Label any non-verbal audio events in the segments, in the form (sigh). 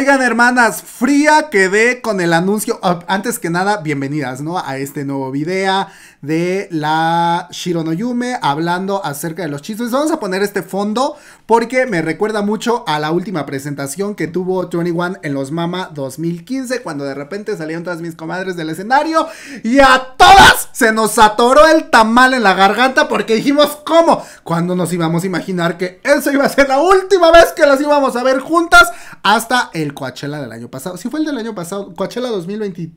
Oigan, hermanas, fría quedé con el anuncio. Ah, Antes que nada, bienvenidas, ¿no? A este nuevo video de la Shironoyume hablando acerca de los chistes. Vamos a poner este fondo porque me recuerda mucho a la última presentación que tuvo 21 en los Mama 2015, cuando de repente salieron todas mis comadres del escenario y a todas se nos atoró el tamal en la garganta porque dijimos, ¿cómo? Cuando nos íbamos a imaginar que eso iba a ser la última vez que las íbamos a ver juntas hasta el Coachella del año pasado. Si fue el del año pasado, Coachella 2020.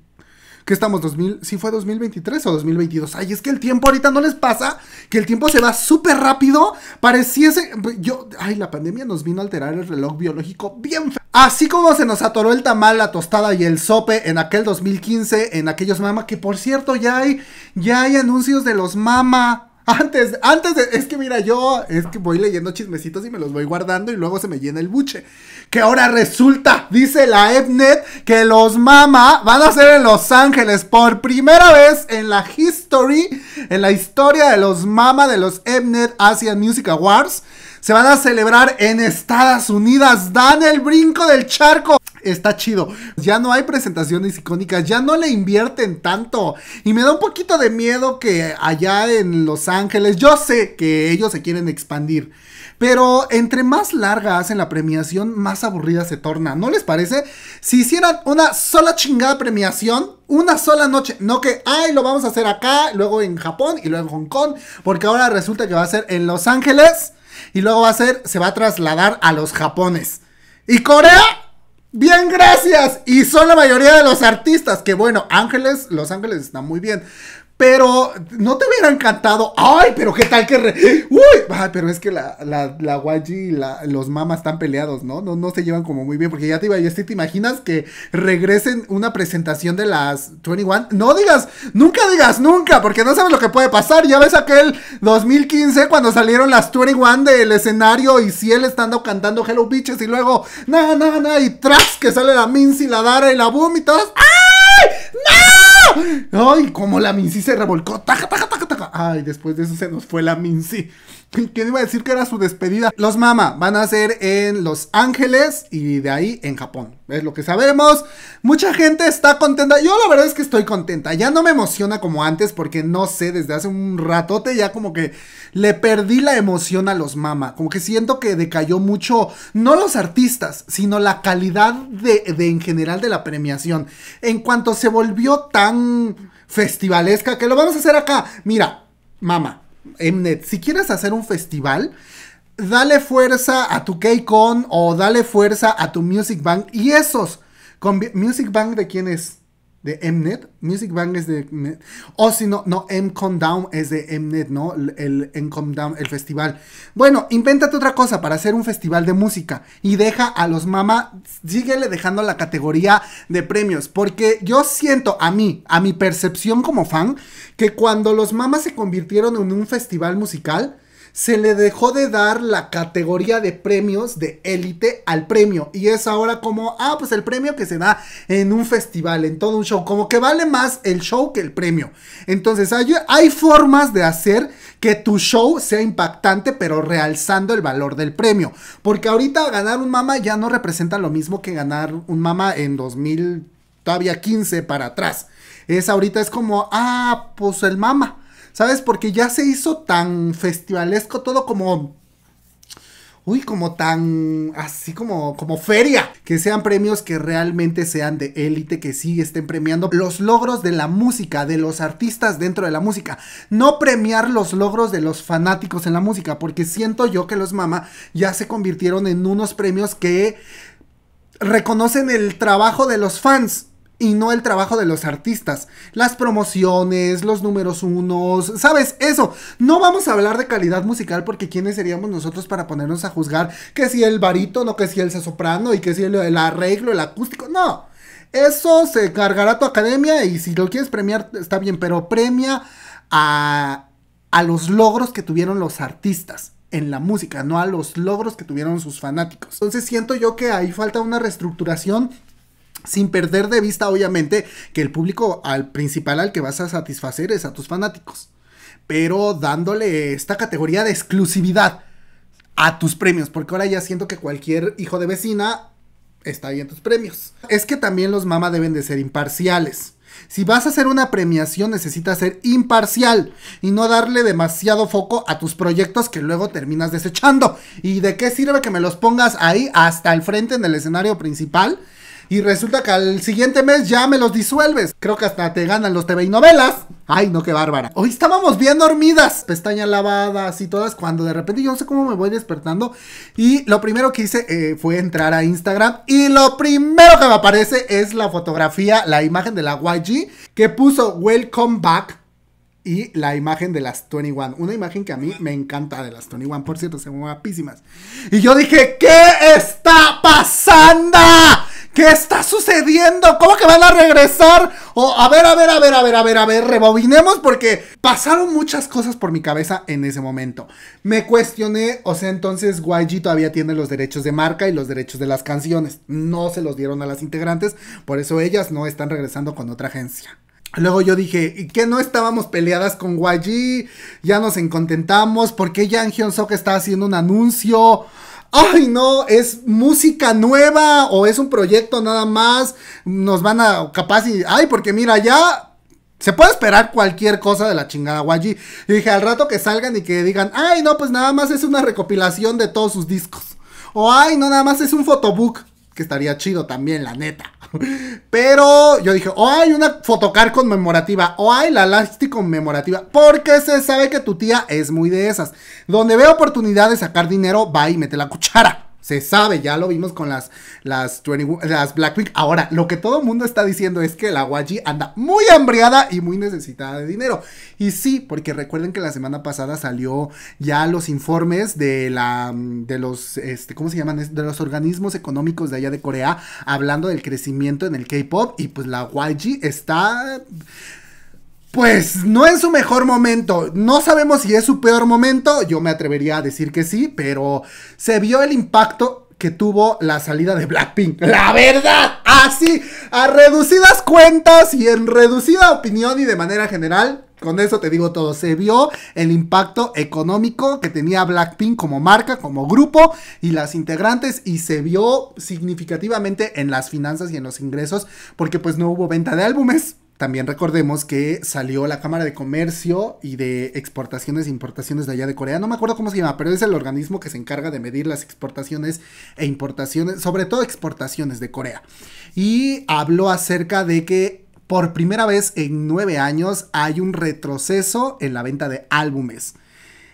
¿Qué estamos? 2000, ¿Sí fue 2023 o 2022? Ay, es que el tiempo ahorita no les pasa, que el tiempo se va súper rápido. Pareciese, yo, ay, la pandemia nos vino a alterar el reloj biológico bien. Así como se nos atoró el tamal, la tostada y el sope en aquel 2015, en aquellos mama, que por cierto ya hay, ya hay anuncios de los mama. Antes, antes de, es que mira, yo es que voy leyendo chismecitos y me los voy guardando y luego se me llena el buche. Que ahora resulta, dice la EPNET, que los Mama van a ser en Los Ángeles por primera vez en la history, en la historia de los Mama de los EPNET Asian Music Awards. Se van a celebrar en Estados Unidos. Dan el brinco del charco. Está chido. Ya no hay presentaciones icónicas. Ya no le invierten tanto. Y me da un poquito de miedo que allá en Los Ángeles. Yo sé que ellos se quieren expandir. Pero entre más larga hacen la premiación, más aburrida se torna. ¿No les parece? Si hicieran una sola chingada premiación, una sola noche, no que, ay, lo vamos a hacer acá, luego en Japón y luego en Hong Kong, porque ahora resulta que va a ser en Los Ángeles y luego va a ser, se va a trasladar a los Japones. ¿Y Corea? Bien, gracias. Y son la mayoría de los artistas. Que bueno, Ángeles, Los Ángeles está muy bien. Pero no te hubiera encantado. Ay, pero qué tal que. Re... Uy, ay, pero es que la, la, la Waji y la, los mamas están peleados, ¿no? ¿no? No se llevan como muy bien. Porque ya te iba a decir, ¿te imaginas que regresen una presentación de las 21? No digas, nunca digas nunca, porque no sabes lo que puede pasar. Ya ves aquel 2015 cuando salieron las 21 del escenario y Ciel estando cantando Hello Bitches y luego, nada, nada, nada, y tras que sale la Minzy, la Dara y la Boom y todas. ¡Ay! ¡No! Ay, como la Mincy se revolcó. Taca, taca, taca, taca. Ay, después de eso se nos fue la Mincy. ¿Quién iba a decir que era su despedida? Los Mama van a ser en Los Ángeles y de ahí en Japón. Es lo que sabemos. Mucha gente está contenta. Yo la verdad es que estoy contenta. Ya no me emociona como antes porque no sé, desde hace un ratote ya como que le perdí la emoción a los Mama. Como que siento que decayó mucho, no los artistas, sino la calidad de, de en general de la premiación. En cuanto se volvió tan festivalesca que lo vamos a hacer acá. Mira, Mama. Mnet, si quieres hacer un festival, dale fuerza a tu K-Con o dale fuerza a tu Music Bank. Y esos, con Music Bank de quién es? De Mnet. Music Bank es de. O si no, no, M-Con Down es de Mnet, ¿no? El M-Con Down, el festival. Bueno, invéntate otra cosa para hacer un festival de música. Y deja a los mama. Síguele dejando la categoría de premios. Porque yo siento a mí, a mi percepción como fan, que cuando los mamas se convirtieron en un festival musical se le dejó de dar la categoría de premios de élite al premio. Y es ahora como, ah, pues el premio que se da en un festival, en todo un show. Como que vale más el show que el premio. Entonces hay, hay formas de hacer que tu show sea impactante, pero realzando el valor del premio. Porque ahorita ganar un mama ya no representa lo mismo que ganar un mama en 2000, todavía 15 para atrás. Es ahorita es como, ah, pues el mama. ¿Sabes? Porque ya se hizo tan festivalesco todo como... Uy, como tan... Así como, como feria. Que sean premios que realmente sean de élite, que sí estén premiando los logros de la música, de los artistas dentro de la música. No premiar los logros de los fanáticos en la música. Porque siento yo que los Mama ya se convirtieron en unos premios que reconocen el trabajo de los fans y no el trabajo de los artistas. Las promociones, los números unos, ¿sabes? Eso. No vamos a hablar de calidad musical porque quiénes seríamos nosotros para ponernos a juzgar que si el barítono, que si el soprano y que si el, el arreglo, el acústico. No. Eso se cargará tu academia y si lo quieres premiar está bien, pero premia a, a los logros que tuvieron los artistas en la música, no a los logros que tuvieron sus fanáticos. Entonces siento yo que ahí falta una reestructuración sin perder de vista, obviamente, que el público al principal al que vas a satisfacer es a tus fanáticos. Pero dándole esta categoría de exclusividad a tus premios. Porque ahora ya siento que cualquier hijo de vecina está ahí en tus premios. Es que también los mama deben de ser imparciales. Si vas a hacer una premiación necesitas ser imparcial y no darle demasiado foco a tus proyectos que luego terminas desechando. ¿Y de qué sirve que me los pongas ahí hasta el frente en el escenario principal? Y resulta que al siguiente mes ya me los disuelves. Creo que hasta te ganan los TV y novelas. Ay, no, qué bárbara. Hoy estábamos bien dormidas, pestañas lavadas y todas, cuando de repente yo no sé cómo me voy despertando. Y lo primero que hice eh, fue entrar a Instagram. Y lo primero que me aparece es la fotografía, la imagen de la YG que puso Welcome Back y la imagen de las 21. Una imagen que a mí me encanta de las 21, por cierto, se ven guapísimas. Y yo dije, ¿qué está pasando? ¿Qué está sucediendo? ¿Cómo que van a regresar? O a ver, a ver, a ver, a ver, a ver, a ver, rebobinemos porque pasaron muchas cosas por mi cabeza en ese momento. Me cuestioné, o sea, entonces YG todavía tiene los derechos de marca y los derechos de las canciones. No se los dieron a las integrantes, por eso ellas no están regresando con otra agencia. Luego yo dije, ¿y qué no estábamos peleadas con YG? Ya nos encontentamos, ¿por qué Yang Hyun Sok está haciendo un anuncio? Ay no, es música nueva o es un proyecto nada más, nos van a capaz y, ay, porque mira, ya se puede esperar cualquier cosa de la chingada Waji. Y dije, al rato que salgan y que digan, ay, no, pues nada más es una recopilación de todos sus discos. O ay, no, nada más es un photobook que estaría chido también, la neta. (laughs) Pero yo dije, o hay una fotocar conmemorativa, o hay la Lasty conmemorativa, porque se sabe que tu tía es muy de esas. Donde ve oportunidad de sacar dinero, va y mete la cuchara. Se sabe, ya lo vimos con las, las, las Blackpink. Ahora, lo que todo el mundo está diciendo es que la YG anda muy hambriada y muy necesitada de dinero. Y sí, porque recuerden que la semana pasada salió ya los informes de la de los este, ¿cómo se llaman? de los organismos económicos de allá de Corea hablando del crecimiento en el K-pop y pues la YG está pues no en su mejor momento. No sabemos si es su peor momento. Yo me atrevería a decir que sí, pero se vio el impacto que tuvo la salida de Blackpink. La verdad, así, a reducidas cuentas y en reducida opinión y de manera general. Con eso te digo todo, se vio el impacto económico que tenía Blackpink como marca, como grupo y las integrantes y se vio significativamente en las finanzas y en los ingresos porque pues no hubo venta de álbumes, también recordemos que salió la Cámara de Comercio y de Exportaciones e Importaciones de allá de Corea. No me acuerdo cómo se llama, pero es el organismo que se encarga de medir las exportaciones e importaciones, sobre todo exportaciones de Corea. Y habló acerca de que por primera vez en nueve años hay un retroceso en la venta de álbumes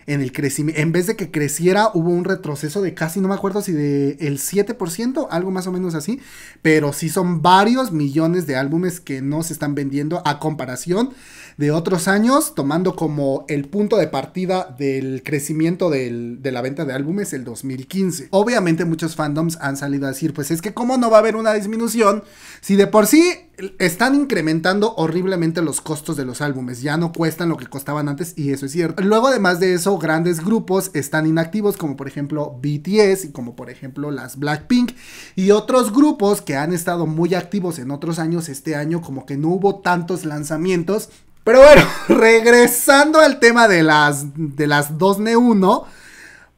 en el. En vez de que creciera, hubo un retroceso de casi, no me acuerdo si de el 7%, algo más o menos así. Pero sí son varios millones de álbumes que no se están vendiendo a comparación de otros años, tomando como el punto de partida del crecimiento de la venta de álbumes el 2015. Obviamente muchos fandoms han salido a decir, pues es que cómo no va a haber una disminución si de por sí están incrementando horriblemente los costos de los álbumes, ya no cuestan lo que costaban antes y eso es cierto. Luego además de eso, grandes grupos están inactivos como por ejemplo BTS y como por ejemplo las Blackpink. Y otros grupos que han estado muy activos en otros años, este año como que no hubo tantos lanzamientos. Pero bueno, (laughs) regresando al tema de las, de las 2NE1,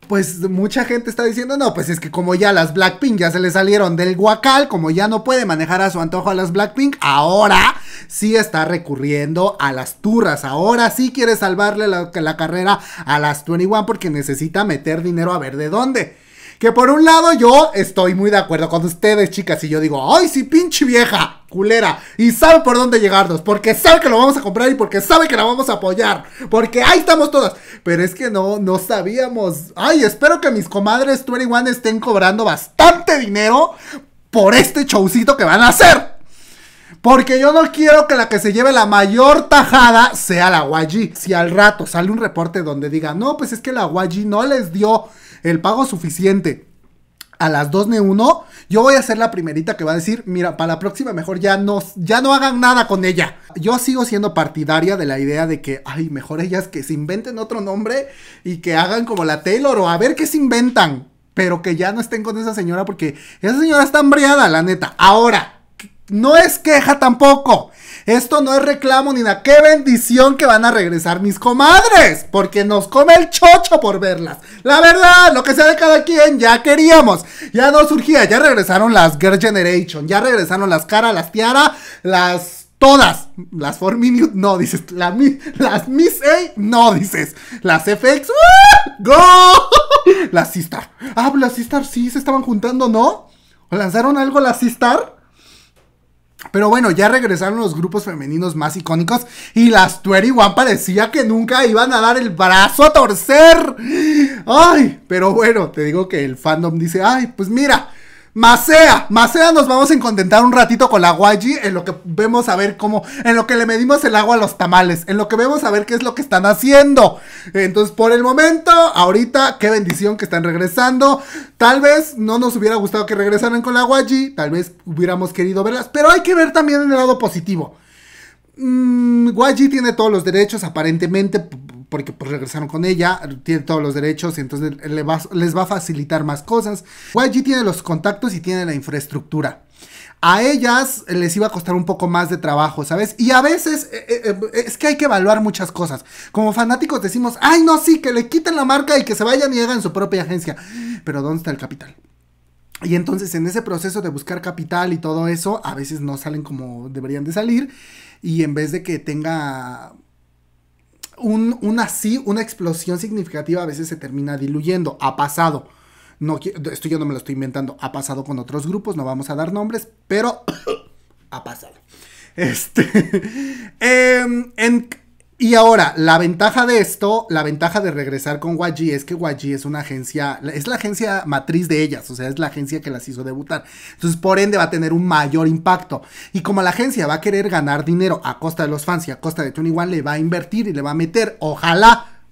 pues mucha gente está diciendo, no, pues es que como ya las Blackpink ya se le salieron del guacal, como ya no puede manejar a su antojo a las Blackpink, ahora sí está recurriendo a las turras, ahora sí quiere salvarle la, la carrera a las 21 porque necesita meter dinero a ver de dónde. Que por un lado yo estoy muy de acuerdo con ustedes, chicas, y yo digo, ay, sí, pinche vieja, culera, y sabe por dónde llegarnos, porque sabe que lo vamos a comprar y porque sabe que la vamos a apoyar, porque ahí estamos todas. Pero es que no, no sabíamos. Ay, espero que mis comadres 21 estén cobrando bastante dinero por este showcito que van a hacer. Porque yo no quiero que la que se lleve la mayor tajada sea la YG. Si al rato sale un reporte donde diga, no, pues es que la YG no les dio el pago suficiente a las 2 de 1, yo voy a ser la primerita que va a decir, mira, para la próxima mejor ya no, ya no hagan nada con ella. Yo sigo siendo partidaria de la idea de que, ay, mejor ellas que se inventen otro nombre y que hagan como la Taylor o a ver qué se inventan. Pero que ya no estén con esa señora porque esa señora está hambriada, la neta. Ahora, no es queja tampoco. Esto no es reclamo ni nada. Qué bendición que van a regresar mis comadres. Porque nos come el chocho por verlas. La verdad, lo que sea de cada quien, ya queríamos. Ya no surgía. Ya regresaron las Girl Generation. Ya regresaron las Cara, las Tiara, las Todas. Las 4 Minute, no dices. las Miss A, no dices. Las FX, ¡Go! (laughs) Las Sistar. Ah, las Sistar sí se estaban juntando, ¿no? ¿O lanzaron algo las Sistar? Pero bueno, ya regresaron los grupos femeninos más icónicos y las 21 parecía que nunca iban a dar el brazo a torcer. Ay, pero bueno, te digo que el fandom dice, ay, pues mira, Macea, Macea nos vamos a contentar un ratito con la Guaji en lo que vemos a ver cómo, en lo que le medimos el agua a los tamales, en lo que vemos a ver qué es lo que están haciendo. Entonces, por el momento, ahorita, qué bendición que están regresando. Tal vez no nos hubiera gustado que regresaran con la Guaji, tal vez hubiéramos querido verlas, pero hay que ver también el lado positivo. Mmm, tiene todos los derechos, aparentemente, porque pues regresaron con ella, tiene todos los derechos y entonces les va a facilitar más cosas. YG tiene los contactos y tiene la infraestructura. A ellas les iba a costar un poco más de trabajo, ¿sabes? Y a veces eh, eh, eh, es que hay que evaluar muchas cosas. Como fanáticos decimos, ay no, sí, que le quiten la marca y que se vayan y hagan su propia agencia. Pero ¿dónde está el capital? Y entonces en ese proceso de buscar capital y todo eso, a veces no salen como deberían de salir. Y en vez de que tenga un, una sí, una explosión significativa a veces se termina diluyendo. Ha pasado. No, esto yo no me lo estoy inventando. Ha pasado con otros grupos, no vamos a dar nombres, pero (coughs) ha pasado. Este. (laughs) Em, en, y ahora, la ventaja de esto, la ventaja de regresar con YG es que YG es una agencia, es la agencia matriz de ellas, o sea, es la agencia que las hizo debutar. Entonces, por ende, va a tener un mayor impacto. Y como la agencia va a querer ganar dinero a costa de los fans y a costa de 21, le va a invertir y le va a meter, ojalá,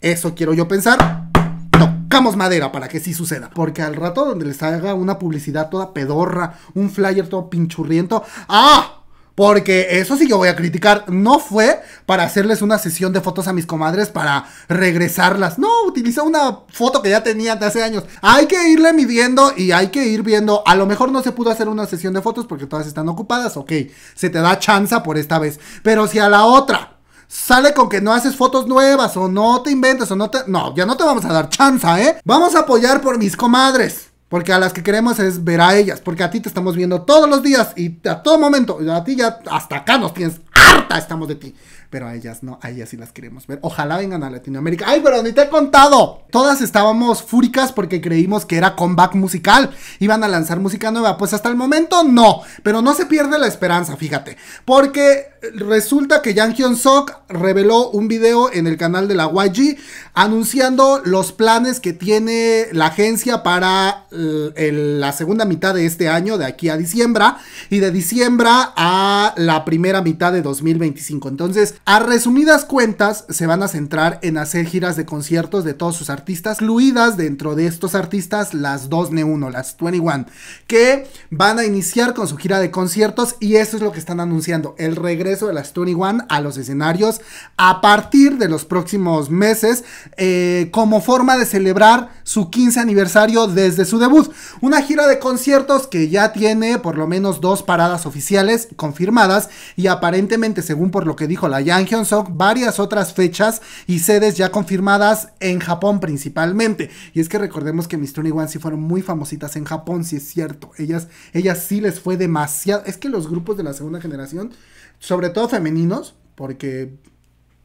eso quiero yo pensar, tocamos madera para que sí suceda. Porque al rato donde les haga una publicidad toda pedorra, un flyer todo pinchurriento, ¡ah! Porque eso sí yo voy a criticar. No fue para hacerles una sesión de fotos a mis comadres para regresarlas. No, utilizó una foto que ya tenía de hace años. Hay que irle midiendo y hay que ir viendo. A lo mejor no se pudo hacer una sesión de fotos porque todas están ocupadas. Ok, se te da chance por esta vez. Pero si a la otra sale con que no haces fotos nuevas o no te inventas o no te... No, ya no te vamos a dar chance, ¿eh? Vamos a apoyar por mis comadres. Porque a las que queremos es ver a ellas. Porque a ti te estamos viendo todos los días y a todo momento. A ti ya hasta acá nos tienes harta estamos de ti pero a ellas no, a ellas sí las queremos ver. Ojalá vengan a Latinoamérica. ¡Ay, pero ni te he contado! Todas estábamos fúricas porque creímos que era comeback musical. Iban a lanzar música nueva. Pues hasta el momento no, pero no se pierde la esperanza, fíjate. Porque resulta que Yang Hyun Sok reveló un video en el canal de la YG anunciando los planes que tiene la agencia para la segunda mitad de este año, de aquí a diciembre, y de diciembre a la primera mitad de 2025. Entonces, a resumidas cuentas, se van a centrar en hacer giras de conciertos de todos sus artistas, incluidas dentro de estos artistas las dos Ne1, las 21, que van a iniciar con su gira de conciertos y eso es lo que están anunciando, el regreso de las 21 a los escenarios a partir de los próximos meses eh, como forma de celebrar su 15 aniversario desde su debut. Una gira de conciertos que ya tiene por lo menos dos paradas oficiales confirmadas y aparentemente, según por lo que dijo la Yang Hyun varias otras fechas y sedes ya confirmadas en Japón principalmente. Y es que recordemos que Miss 21 sí fueron muy famositas en Japón, si es cierto. Ellas, ellas sí les fue demasiado. Es que los grupos de la segunda generación, sobre todo femeninos, porque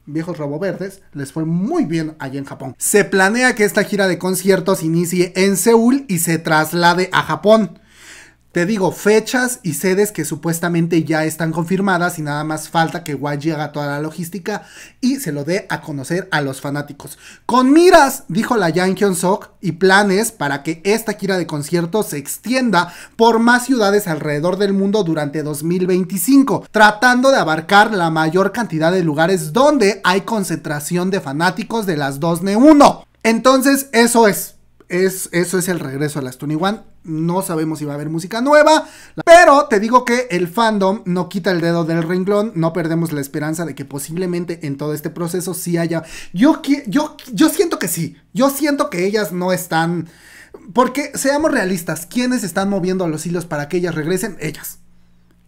viejos roboverdes, les fue muy bien allá en Japón. Se planea que esta gira de conciertos inicie en Seúl y se traslade a Japón. Te digo, fechas y sedes que supuestamente ya están confirmadas y nada más falta que YG haga toda la logística y se lo dé a conocer a los fanáticos. Con miras, dijo la Yang Hyun Sok, y planes para que esta gira de conciertos se extienda por más ciudades alrededor del mundo durante 2025, tratando de abarcar la mayor cantidad de lugares donde hay concentración de fanáticos de las dos ne 1. Entonces, eso es. Es, eso es el regreso a las 21 no sabemos si va a haber música nueva, pero te digo que el fandom no quita el dedo del renglón, no perdemos la esperanza de que posiblemente en todo este proceso sí haya... Yo, yo, yo siento que sí, yo siento que ellas no están... Porque seamos realistas, ¿quiénes están moviendo los hilos para que ellas regresen? Ellas.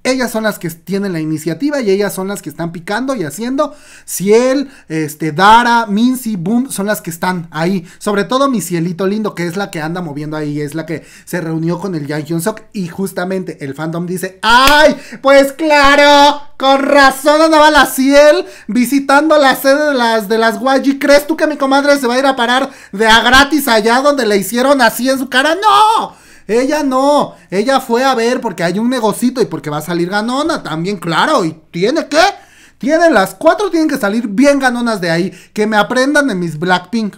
Ellas son las que tienen la iniciativa y ellas son las que están picando y haciendo. Ciel, este, Dara, Mincy, Boom, son las que están ahí. Sobre todo mi cielito lindo, que es la que anda moviendo ahí, es la que se reunió con el Yang Hyun Sok. Y justamente el fandom dice: ¡Ay! Pues claro, con razón andaba la Ciel visitando la sede de las, de las YG. ¿Crees tú que mi comadre se va a ir a parar de a gratis allá donde le hicieron así en su cara? ¡No! Ella no, ella fue a ver porque hay un negocito y porque va a salir ganona también, claro, y tiene que, tiene las cuatro tienen que salir bien ganonas de ahí, que me aprendan de mis Blackpink.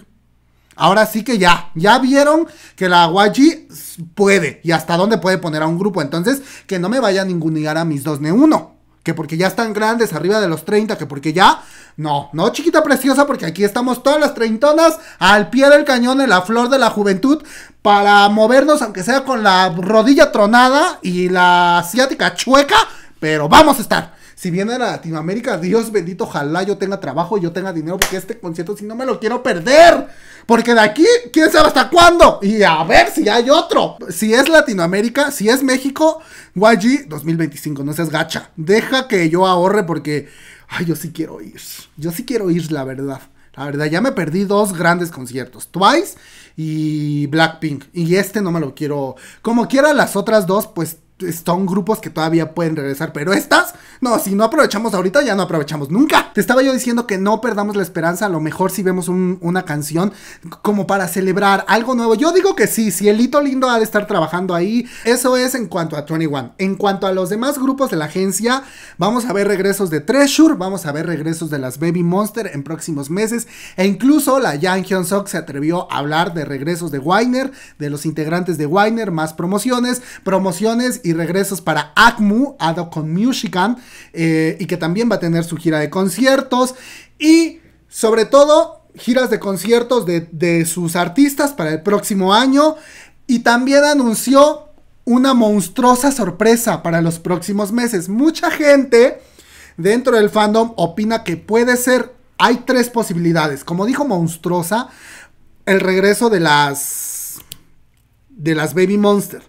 Ahora sí que ya, ya vieron que la YG puede y hasta dónde puede poner a un grupo, entonces que no me vaya a ningunear a mis dos ne uno que porque ya están grandes, arriba de los 30, que porque ya, no, no chiquita preciosa, porque aquí estamos todas las treintonas al pie del cañón en la flor de la juventud para movernos, aunque sea con la rodilla tronada y la asiática chueca, pero vamos a estar. Si viene a Latinoamérica, Dios bendito, ojalá yo tenga trabajo, y yo tenga dinero, porque este concierto si no me lo quiero perder. Porque de aquí, quién sabe hasta cuándo. Y a ver si hay otro. Si es Latinoamérica, si es México, YG 2025, no seas gacha. Deja que yo ahorre porque, ay, yo sí quiero ir. Yo sí quiero ir, la verdad. La verdad, ya me perdí dos grandes conciertos. Twice y Blackpink. Y este no me lo quiero. Como quiera, las otras dos, pues son grupos que todavía pueden regresar, pero estas, no, si no aprovechamos ahorita, ya no aprovechamos nunca. Te estaba yo diciendo que no perdamos la esperanza, a lo mejor si vemos una canción como para celebrar algo nuevo. Yo digo que sí, si el hito lindo ha de estar trabajando ahí, eso es en cuanto a 21. En cuanto a los demás grupos de la agencia, vamos a ver regresos de Treasure, vamos a ver regresos de las Baby Monster en próximos meses, e incluso la Yang Hyun Sok se atrevió a hablar de regresos de Weiner, de los integrantes de Weiner, más promociones, promociones y regresos para ACMU, Adocon Musican, eh, y que también va a tener su gira de conciertos. Y sobre todo, giras de conciertos de, de sus artistas para el próximo año. Y también anunció una monstruosa sorpresa para los próximos meses. Mucha gente dentro del fandom opina que puede ser, hay tres posibilidades. Como dijo monstruosa, el regreso de las de las Baby Monster.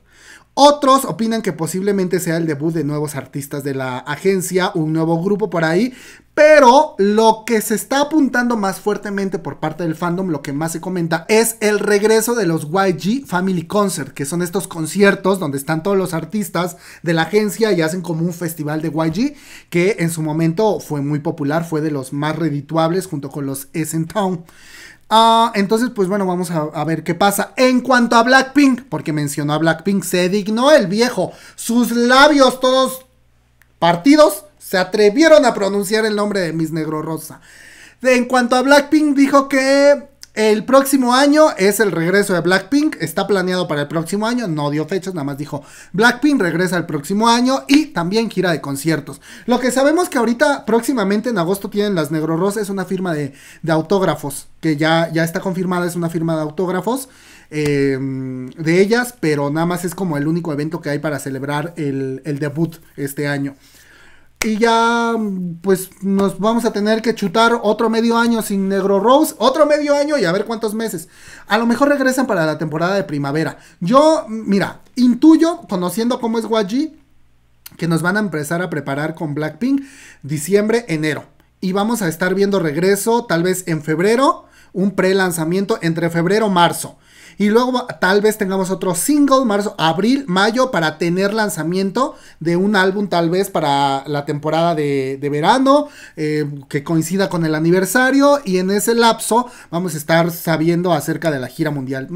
Otros opinan que posiblemente sea el debut de nuevos artistas de la agencia, un nuevo grupo por ahí, pero lo que se está apuntando más fuertemente por parte del fandom, lo que más se comenta, es el regreso de los YG Family Concert, que son estos conciertos donde están todos los artistas de la agencia y hacen como un festival de YG, que en su momento fue muy popular, fue de los más redituables junto con los Essen Town. Ah, entonces, pues bueno, vamos a, ver qué pasa. En cuanto a Blackpink, porque mencionó a Blackpink, se dignó el viejo. Sus labios todos partidos se atrevieron a pronunciar el nombre de Miss Negro Rosa. En cuanto a Blackpink, dijo que el próximo año es el regreso de Blackpink. Está planeado para el próximo año. No dio fechas, nada más dijo Blackpink regresa el próximo año y también gira de conciertos. Lo que sabemos que ahorita, próximamente en agosto, tienen las Negro Rosa. Es una firma de, autógrafos que ya, ya está confirmada. Es una firma de autógrafos. Eh, de ellas, pero nada más es como el único evento que hay para celebrar el, el debut este año. Y ya, pues nos vamos a tener que chutar otro medio año sin Negro Rose, otro medio año y a ver cuántos meses. A lo mejor regresan para la temporada de primavera. Yo, mira, intuyo, conociendo cómo es Waji, que nos van a empezar a preparar con Blackpink diciembre, enero. Y vamos a estar viendo regreso tal vez en febrero, un pre-lanzamiento entre febrero, marzo. Y luego tal vez tengamos otro single, marzo, abril, mayo, para tener lanzamiento de un álbum tal vez para la temporada de, verano, eh, que coincida con el aniversario. Y en ese lapso vamos a estar sabiendo acerca de la gira mundial.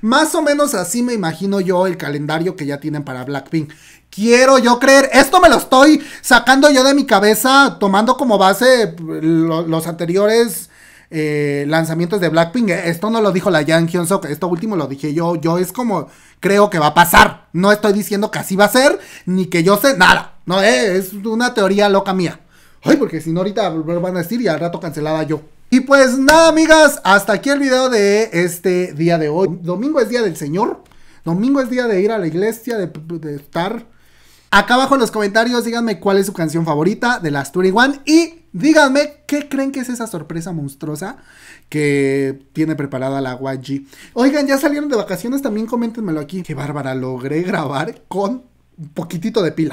más o menos así me imagino yo el calendario que ya tienen para Blackpink quiero yo creer. Esto me lo estoy sacando yo de mi cabeza, tomando como base los anteriores eh, lanzamientos de Blackpink. Esto no lo dijo la Yang Hyun Sok, esto último lo dije yo. Yo es como creo que va a pasar. No estoy diciendo que así va a ser, ni que yo sé nada. No, eh, es una teoría loca mía. Ay, porque si no ahorita van a decir y al rato cancelada yo. Y pues nada, amigas, hasta aquí el video de este día de hoy. Domingo es día del Señor. Domingo es día de ir a la iglesia, de, de estar Acá abajo en los comentarios díganme cuál es su canción favorita de las 21 y díganme qué creen que es esa sorpresa monstruosa que tiene preparada la YG. Oigan, ya salieron de vacaciones, también coméntenmelo aquí. Qué bárbara, logré grabar con un poquitito de pila.